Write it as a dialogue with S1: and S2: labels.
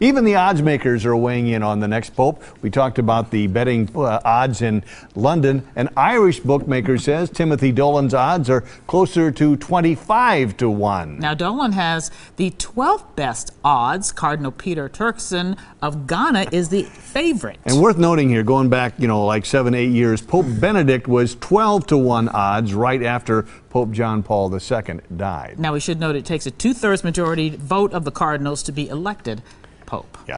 S1: Even the odds makers are weighing in on the next pope. We talked about the betting uh, odds in London. An Irish bookmaker says Timothy Dolan's odds are closer to 25 to 1.
S2: Now, Dolan has the 12th best odds. Cardinal Peter Turkson of Ghana is the favorite.
S1: And worth noting here, going back, you know, like seven, eight years, Pope Benedict was 12 to 1 odds right after Pope John Paul II died.
S2: Now, we should note it takes a two thirds majority vote of the cardinals to be elected pope.
S1: Yeah.